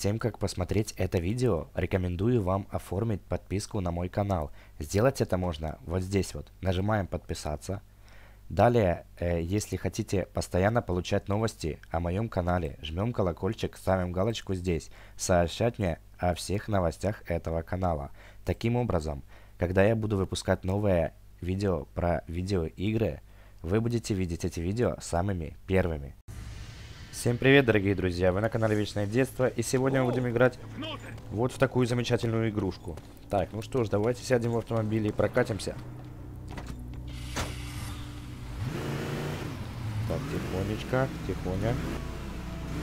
Тем, как посмотреть это видео, рекомендую вам оформить подписку на мой канал. Сделать это можно вот здесь вот. Нажимаем подписаться. Далее, э, если хотите постоянно получать новости о моем канале, жмем колокольчик, ставим галочку здесь, сообщать мне о всех новостях этого канала. Таким образом, когда я буду выпускать новое видео про видеоигры, вы будете видеть эти видео самыми первыми. Всем привет, дорогие друзья! Вы на канале Вечное Детство, и сегодня мы будем играть вот в такую замечательную игрушку. Так, ну что ж, давайте сядем в автомобиль и прокатимся. Так, тихонечко, тихоня.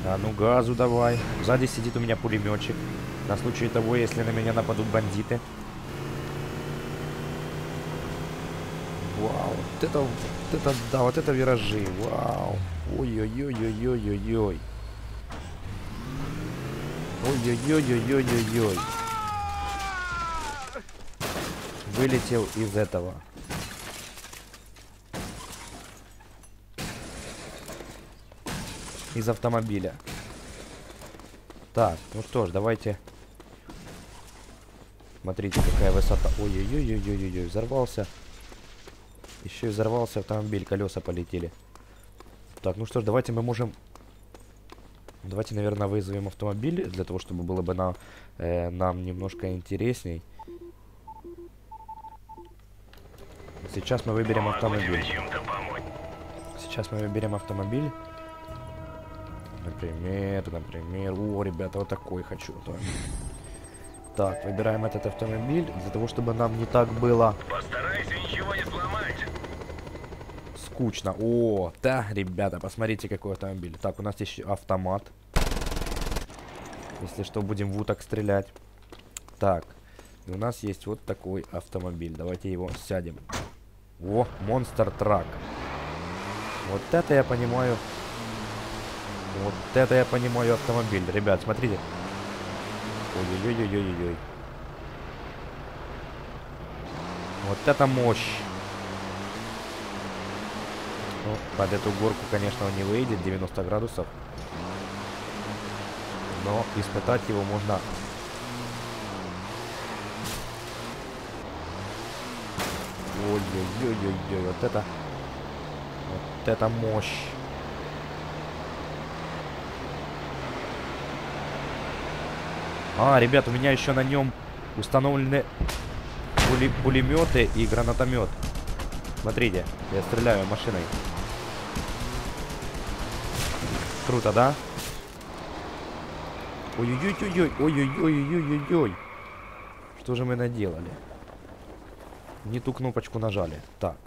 А ну газу давай. Сзади сидит у меня пулеметчик. На случай того, если на меня нападут бандиты. Вау, вот это, вот это, да, вот это виражи, вау. Ой-ой-ой-ой-ой-ой-ой. Ой-ой-ой-ой-ой-ой-ой. Вылетел из этого. Из автомобиля. Так, ну что ж, давайте. Смотрите, какая высота. Ой-ой-ой-ой-ой-ой, взорвался. Еще и взорвался автомобиль, колеса полетели. Так, ну что ж, давайте мы можем... Давайте, наверное, вызовем автомобиль, для того, чтобы было бы на, э, нам немножко интересней. Сейчас мы выберем автомобиль. Сейчас мы выберем автомобиль. Например, например... О, ребята, вот такой хочу. Так, выбираем этот автомобиль, для того, чтобы нам не так было... Постарайся ничего не сломать скучно. О, да, ребята, посмотрите, какой автомобиль. Так, у нас еще автомат. Если что, будем в уток стрелять. Так, у нас есть вот такой автомобиль. Давайте его сядем. О, монстр трак. Вот это я понимаю. Вот это я понимаю автомобиль. Ребят, смотрите. Ой-ой-ой-ой-ой-ой. Вот это мощь. Ну, под эту горку, конечно, он не выйдет, 90 градусов. Но испытать его можно... Ой-ой-ой-ой-ой, вот это... Вот это мощь. А, ребят, у меня еще на нем установлены пули пулеметы и гранатомет. Смотрите, я стреляю машиной. Круто, да? Ой-ой-ой-ой, ой-ой-ой-ой-ой-ой. Что же мы наделали? Не ту кнопочку нажали. Так.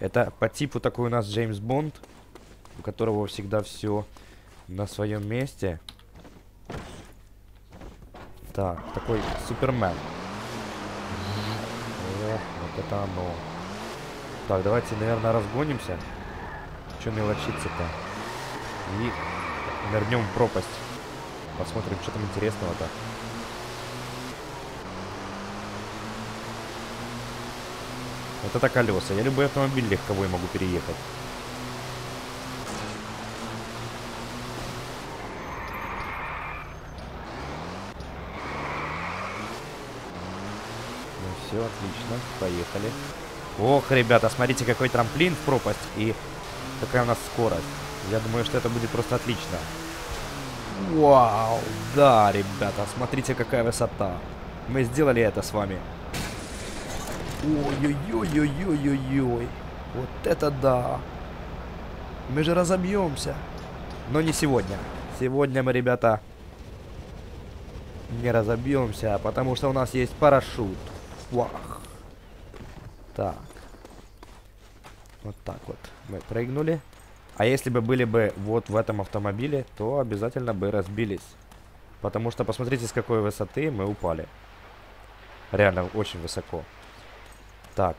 Это по типу такой у нас Джеймс Бонд, у которого всегда все на своем месте. Так, такой Супермен. О, вот это оно. Так, давайте, наверное, разгонимся. Че мелочиться-то? И нырнем в пропасть. Посмотрим, что там интересного-то. Вот это колеса. Я любой автомобиль легковой могу переехать. Ну все, отлично. Поехали. Ох, ребята, смотрите, какой трамплин в пропасть. И какая у нас скорость. Я думаю, что это будет просто отлично. Вау, да, ребята, смотрите, какая высота. Мы сделали это с вами. Ой-ой-ой-ой-ой-ой-ой. Вот это да. Мы же разобьемся. Но не сегодня. Сегодня мы, ребята, не разобьемся, потому что у нас есть парашют. Вах. Так. Вот так вот. Мы прыгнули. А если бы были бы вот в этом автомобиле, то обязательно бы разбились. Потому что посмотрите, с какой высоты мы упали. Реально, очень высоко. Так.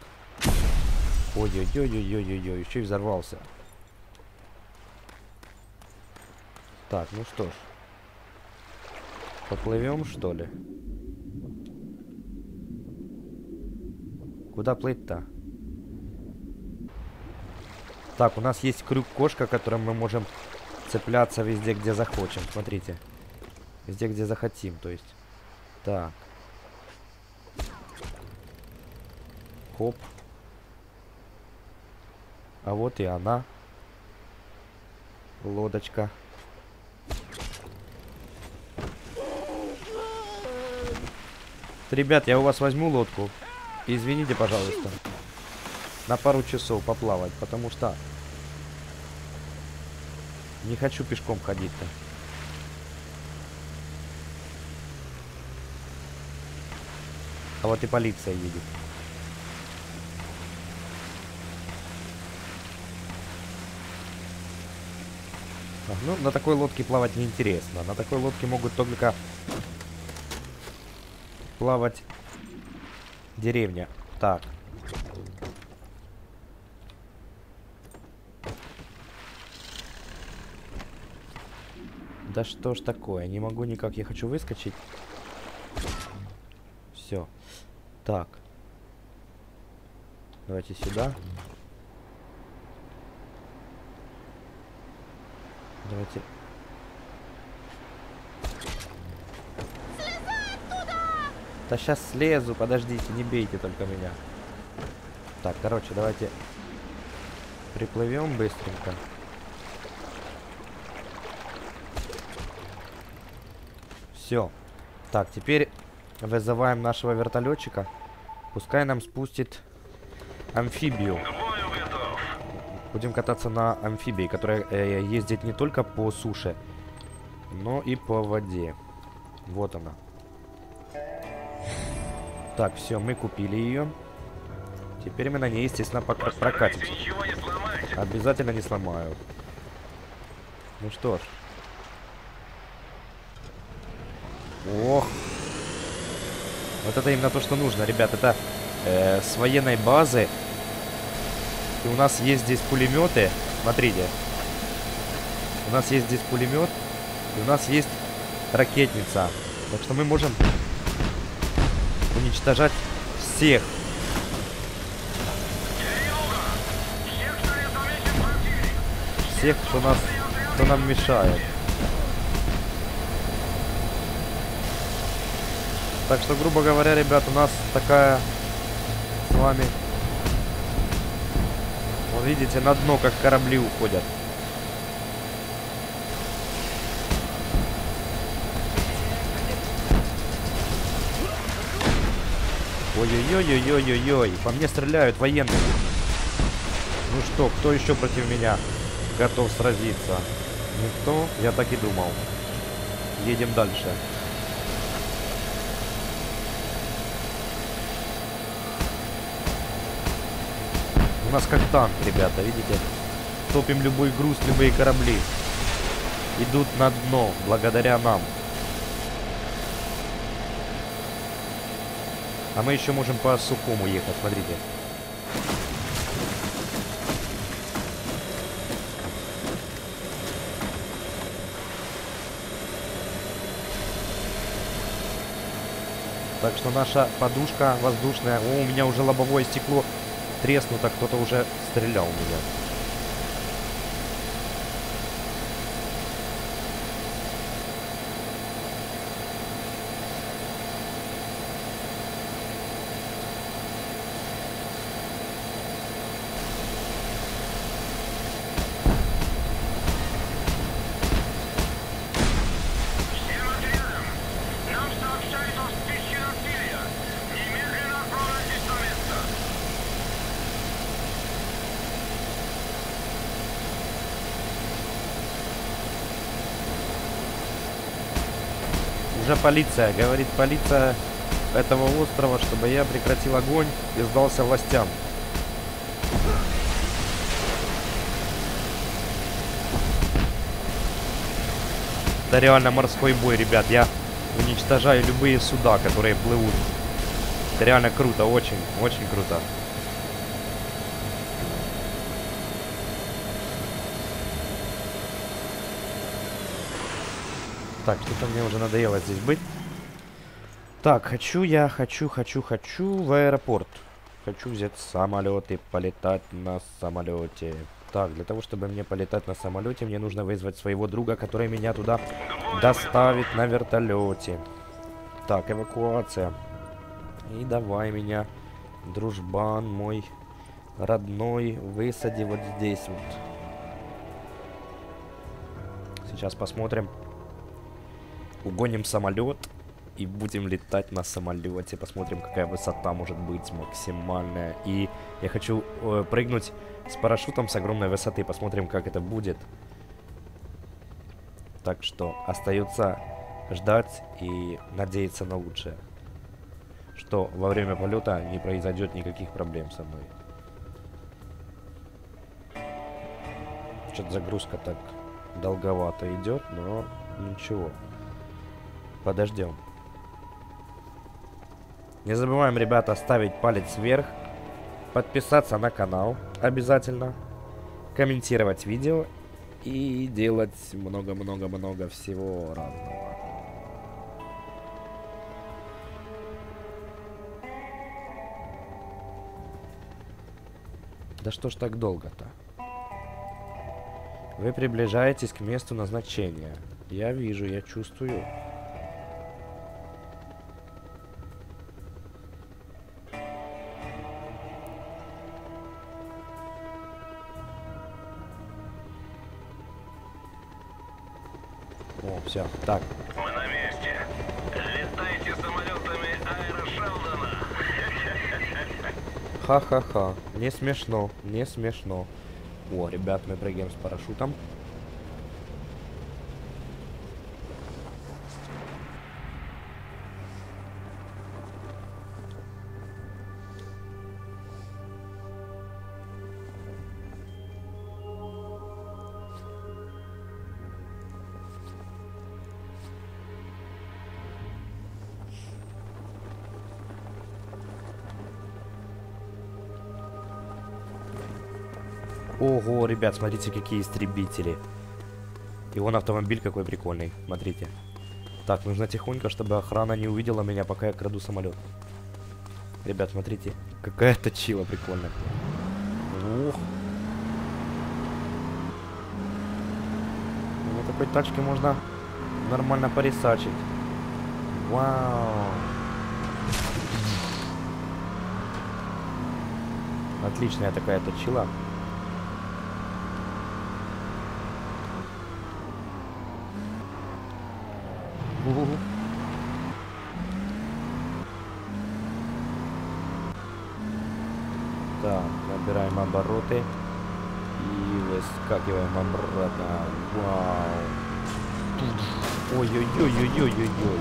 Ой-ой-ой-ой-ой-ой, еще и взорвался. Так, ну что ж. Поплывем, что ли? Куда плыть-то? Так, у нас есть крюк-кошка, которым мы можем цепляться везде, где захочем. Смотрите. Везде, где захотим, то есть. Так. Хоп. А вот и она. Лодочка. Ребят, я у вас возьму лодку. Извините, пожалуйста. На пару часов поплавать, потому что не хочу пешком ходить-то. А вот и полиция едет. Ну, на такой лодке плавать неинтересно. На такой лодке могут только плавать деревня. Так. Да что ж такое? Не могу никак. Я хочу выскочить. Все. Так. Давайте сюда. Давайте. Да сейчас слезу, подождите, не бейте только меня. Так, короче, давайте приплывем быстренько. Все. Так, теперь вызываем нашего вертолетчика. Пускай нам спустит амфибию. Будем кататься на амфибии, которая э, ездит не только по суше, но и по воде. Вот она. Так, все, мы купили ее. Теперь мы на ней, естественно, прокатимся. Обязательно не сломаю. Ну что ж. Ох. Вот это именно то, что нужно, ребят. Это э, с военной базы и у нас есть здесь пулеметы. Смотрите. У нас есть здесь пулемет. И у нас есть ракетница. Так что мы можем уничтожать всех. Всех, кто нас, кто нам мешает. Так что, грубо говоря, ребят, у нас такая с вами видите, на дно, как корабли уходят. Ой-ой-ой-ой-ой-ой-ой. По мне стреляют военные. Ну что, кто еще против меня готов сразиться? Никто? Я так и думал. Едем дальше. У нас как танк, ребята, видите? Топим любой груз, любые корабли. Идут на дно, благодаря нам. А мы еще можем по сухому ехать, смотрите. Так что наша подушка воздушная... О, у меня уже лобовое стекло треснуто, кто-то уже стрелял в меня. Уже полиция. Говорит полиция этого острова, чтобы я прекратил огонь и сдался властям. Это реально морской бой, ребят. Я уничтожаю любые суда, которые плывут. Это реально круто, очень, очень круто. Так, что-то мне уже надоело здесь быть. Так, хочу я, хочу, хочу, хочу в аэропорт. Хочу взять самолет и полетать на самолете. Так, для того, чтобы мне полетать на самолете, мне нужно вызвать своего друга, который меня туда доставит на вертолете. Так, эвакуация. И давай меня, дружбан мой родной, высади вот здесь вот. Сейчас посмотрим. Угоним самолет и будем летать на самолете. Посмотрим, какая высота может быть максимальная. И я хочу э, прыгнуть с парашютом с огромной высоты. Посмотрим, как это будет. Так что остается ждать и надеяться на лучшее. Что во время полета не произойдет никаких проблем со мной. Что-то загрузка так долговато идет, но ничего. Подождем. Не забываем, ребята, ставить палец вверх, подписаться на канал обязательно, комментировать видео и делать много-много-много всего разного. Да что ж так долго-то? Вы приближаетесь к месту назначения. Я вижу, я чувствую. Все, так. Мы на месте. Летайте самолетами Аэрошелдона. Ха-ха-ха. Не смешно, не смешно. О, ребят, мы прыгаем с парашютом. Ого, ребят, смотрите, какие истребители. И вон автомобиль какой прикольный. Смотрите. Так, нужно тихонько, чтобы охрана не увидела меня, пока я краду самолет. Ребят, смотрите. Какая точила прикольная. Ух. На такой тачке можно нормально порисачить. Вау. Отличная такая точила. Так, набираем обороты и выскакиваем обратно. Вау. Ой-ой-ой-ой-ой-ой-ой.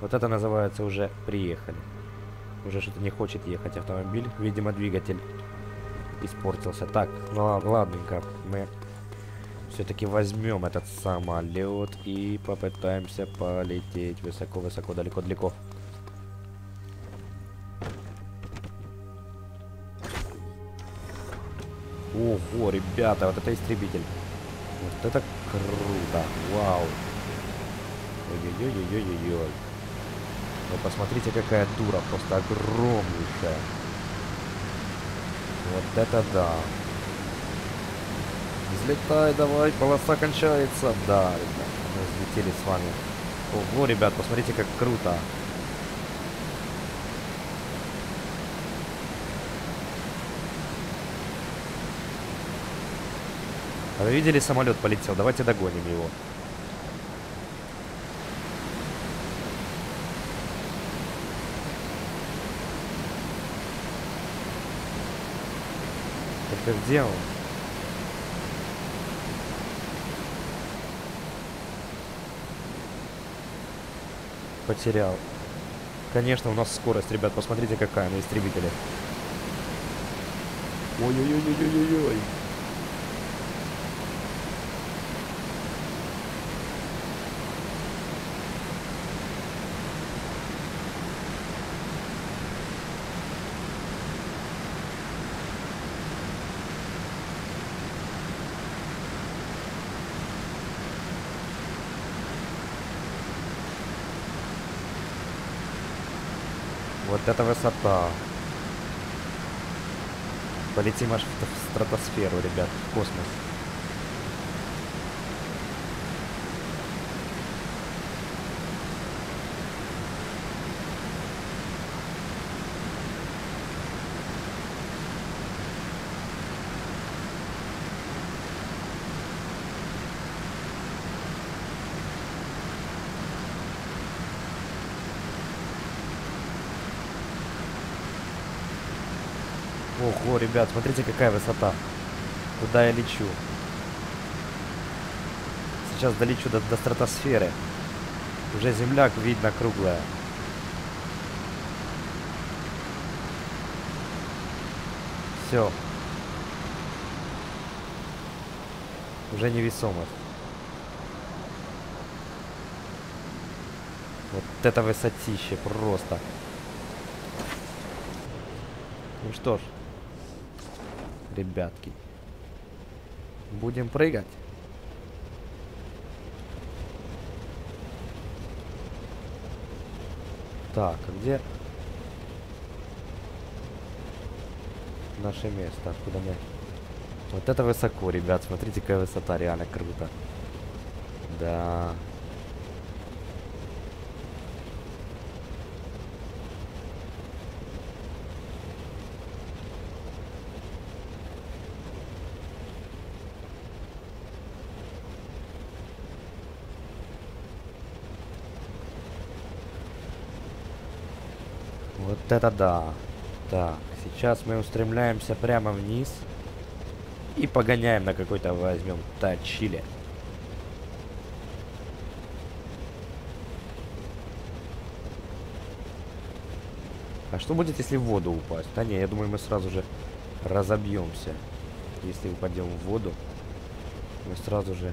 Вот это называется уже приехали. Уже что-то не хочет ехать автомобиль. Видимо, двигатель испортился. Так, ну ла- ладненько. Мы все-таки возьмем этот самолет и попытаемся полететь высоко-высоко, далеко-далеко. Ого, ребята, вот это истребитель. Вот это круто. Вау. Ой-ой-ой-ой-ой-ой. Вы посмотрите, какая дура, просто огромнейшая. Вот это да. Взлетай, давай, полоса кончается. Да, ребят, мы взлетели с вами. Ого, ребят, посмотрите, как круто. А вы видели, самолет полетел? Давайте догоним его. Только где он? Потерял. Конечно, у нас скорость, ребят, посмотрите какая на истребителе. Ой-ой-ой-ой-ой-ой. Вот это высота. Полетим аж в, стратосферу, ребят, в космос. Ого, ребят, смотрите, какая высота. Куда я лечу. Сейчас долечу до, до стратосферы. Уже земля видно круглая. Все. Уже невесомость. Вот это высотище просто. Ну что ж, ребятки, будем прыгать. Так, а где наше место? Откуда мы? Вот это высоко, ребят. Смотрите, какая высота. Реально круто. Да. Вот это да. Так, сейчас мы устремляемся прямо вниз. И погоняем на какой-то возьмем тачили. А что будет, если в воду упасть? Да не, я думаю, мы сразу же разобьемся. Если упадем в воду, мы сразу же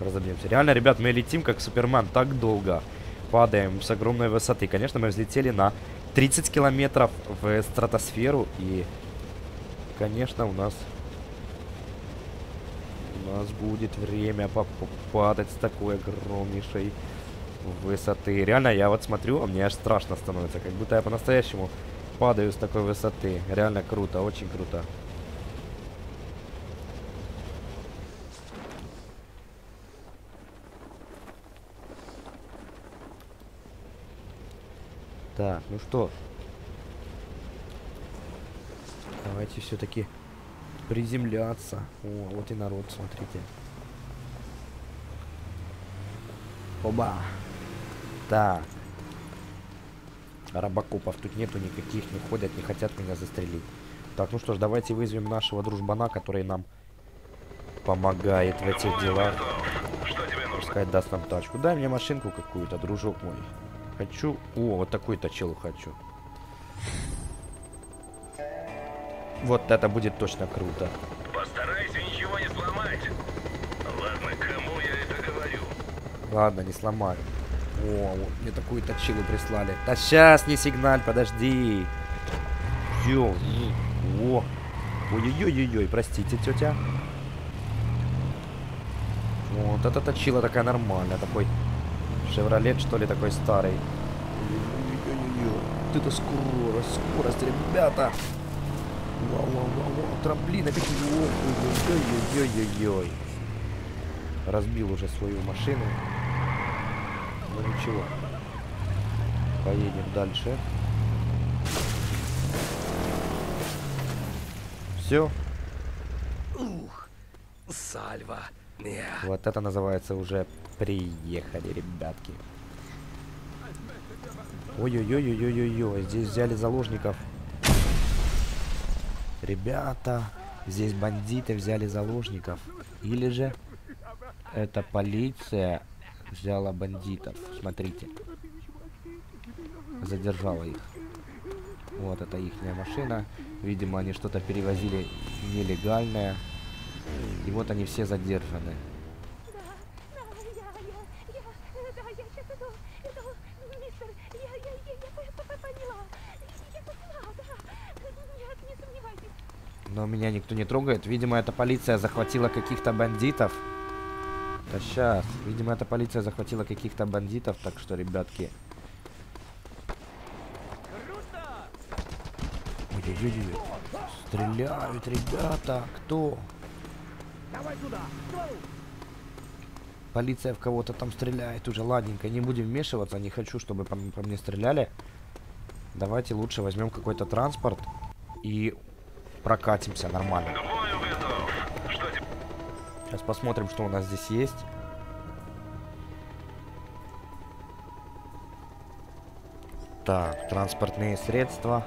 разобьемся. Реально, ребят, мы летим как Супермен так долго. Падаем с огромной высоты. Конечно, мы взлетели на 30 километров в стратосферу. И, конечно, у нас... У нас будет время попадать с такой огромнейшей высоты. Реально, я вот смотрю, а мне аж страшно становится. Как будто я по-настоящему падаю с такой высоты. Реально круто, очень круто. Так, ну что. Давайте все-таки приземляться. О, вот и народ, смотрите. Оба. Так. Робокопов тут нету никаких, не ходят, не хотят меня застрелить. Так, ну что ж, давайте вызовем нашего дружбана, который нам помогает в этих делах. Пускай даст нам тачку. Дай мне машинку какую-то, дружок мой. Хочу... О, вот такой точил хочу. Вот это будет точно круто. Постарайся ничего не сломать. Ладно, кому я это говорю? Ладно, не сломаю. О, вот мне такую точилу прислали. Да сейчас не сигналь, подожди. Ё, о. Ой-ой-ой-ой, простите, тетя. Вот это точила такая нормальная, такой Шевролет, что ли, такой старый. Вот это скорость, скорость, ребята. Вау-вау-вау, трамплины какие. Ой-ой-ой-ой-ой. Разбил уже свою машину. Ну ничего. Поедем дальше. Все. Ух, сальва. Вот это называется уже приехали, ребятки. Ой-ой-ой-ой-ой-ой, здесь взяли заложников. Ребята, здесь бандиты взяли заложников. Или же это полиция взяла бандитов. Смотрите. Задержала их. Вот это их машина. Видимо, они что-то перевозили нелегальное. И вот они все задержаны. Но меня никто не трогает. Видимо, эта полиция захватила каких-то бандитов. Да сейчас. Видимо, эта полиция захватила каких-то бандитов. Так что, ребятки. Ой-ой-ой. Стреляют, ребята. Кто? Полиция в кого-то там стреляет уже. Ладненько, не будем вмешиваться. Не хочу, чтобы по, по мне стреляли. Давайте лучше возьмем какой-то транспорт и прокатимся нормально. Сейчас посмотрим, что у нас здесь есть. Так, транспортные средства.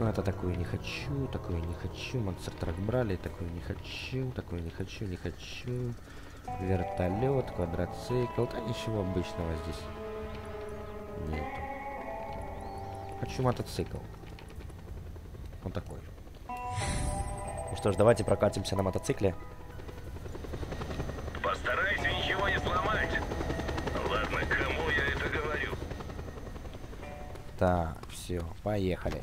Ну, это такое не хочу, такое не хочу. Монстр трак брали, такое не хочу, такое не хочу, не хочу. Вертолет, квадроцикл. Да ничего обычного здесь нету. Хочу мотоцикл. Вот такой. Ну что ж, давайте прокатимся на мотоцикле. Постарайся ничего не сломать. Ладно, кому я это говорю? Так, все, поехали.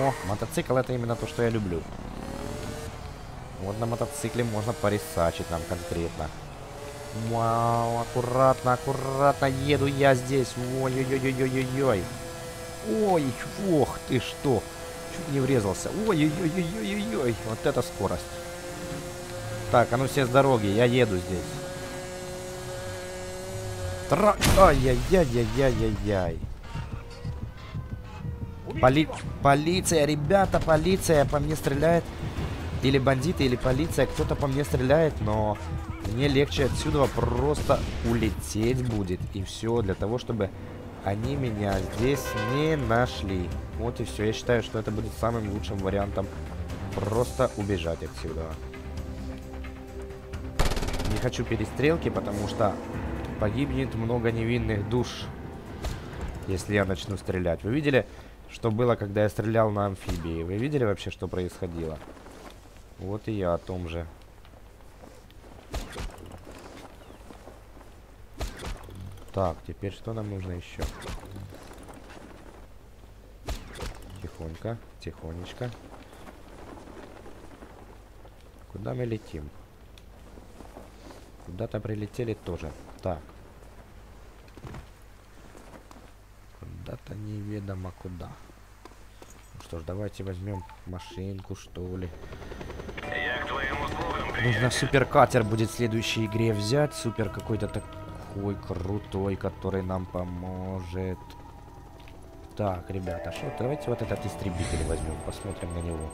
О, мотоцикл это именно то, что я люблю. Вот на мотоцикле можно порисачить нам конкретно. Вау, аккуратно, аккуратно еду я здесь. Ой-ой-ой-ой-ой-ой. Ой, ох ты что. Чуть не врезался. Ой-ой-ой-ой-ой-ой. Вот это скорость. Так, а ну все с дороги, я еду здесь. Тра... Ай-яй-яй-яй-яй-яй. Поли... Полиция, ребята, полиция по мне стреляет. Или бандиты, или полиция, кто-то по мне стреляет, но мне легче отсюда просто улететь будет. И все для того, чтобы они меня здесь не нашли. Вот и все. Я считаю, что это будет самым лучшим вариантом. Просто убежать отсюда. Не хочу перестрелки, потому что погибнет много невинных душ, если я начну стрелять. Вы видели, что было, когда я стрелял на амфибии? Вы видели вообще, что происходило? Вот и я о том же. Так, теперь что нам нужно еще? Тихонько, тихонечко. Куда мы летим? Куда-то прилетели тоже. Так. Куда-то неведомо куда. Ну что ж, давайте возьмем машинку, что ли. Я к твоим услугам, Нужно суперкатер будет в следующей игре взять. Супер какой-то такой крутой, который нам поможет. Так, ребята, что, давайте вот этот истребитель возьмем, посмотрим на него.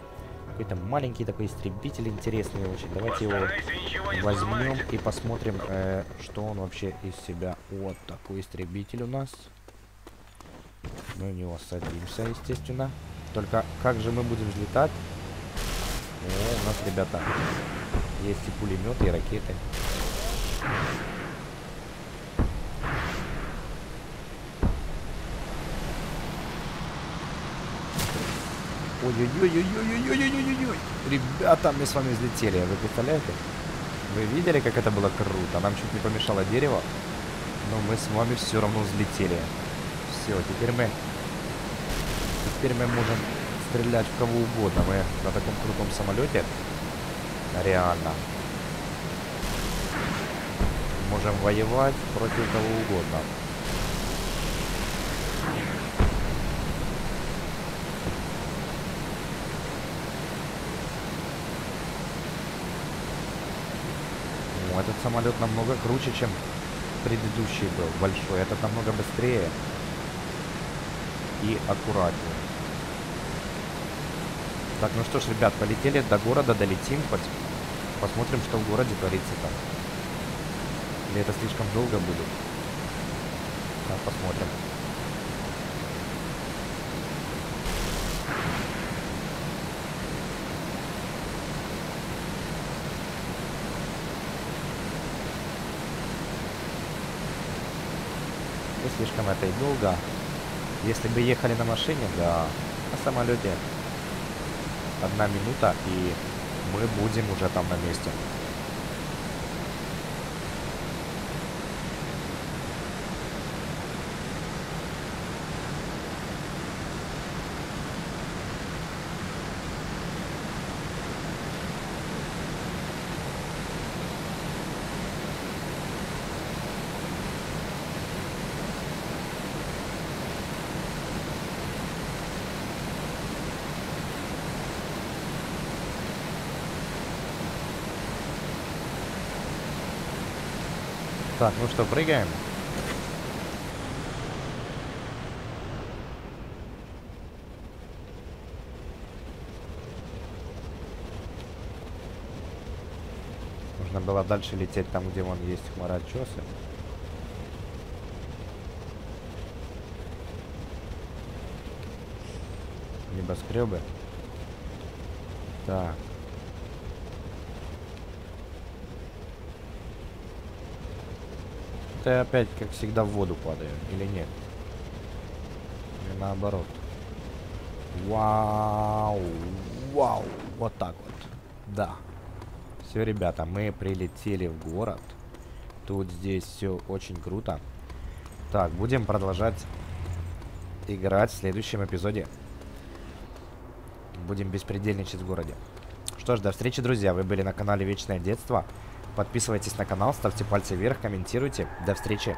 Какой-то маленький такой истребитель интересный очень. Давайте его возьмем и посмотрим, э, что он вообще из себя. Вот такой истребитель у нас. Мы в него садимся, естественно. Только как же мы будем взлетать? О, у нас, ребята, есть и пулеметы, и ракеты. Ой-ой-ой-ой-ой-ой-ой-ой-ой-ой. Ребята, мы с вами взлетели, вы представляете? Вы видели, как это было круто? Нам чуть не помешало дерево, но мы с вами все равно взлетели. Все, теперь мы... Теперь мы можем стрелять в кого угодно. Мы на таком крутом самолете. Реально. Можем воевать против кого угодно. Ну, этот самолет намного круче, чем предыдущий был, большой. Этот намного быстрее и аккуратнее. Так, ну что ж, ребят, полетели до города, долетим, пос- посмотрим, что в городе творится там. Или это слишком долго будет? Так, посмотрим. Не слишком это и долго. Если бы ехали на машине, да, на самолете одна минута, и мы будем уже там на месте. Так, ну что, прыгаем? Нужно было дальше лететь там, где вон есть хмарочесы. Небоскребы. Так. Я опять, как всегда, в воду падаю, или нет? Или наоборот? Вау! Вау! Вот так вот. Да. Все, ребята, мы прилетели в город. Тут здесь все очень круто. Так, будем продолжать играть в следующем эпизоде. Будем беспредельничать в городе. Что ж, до встречи, друзья. Вы были на канале Вечное Детство. Подписывайтесь на канал, ставьте пальцы вверх, комментируйте. До встречи.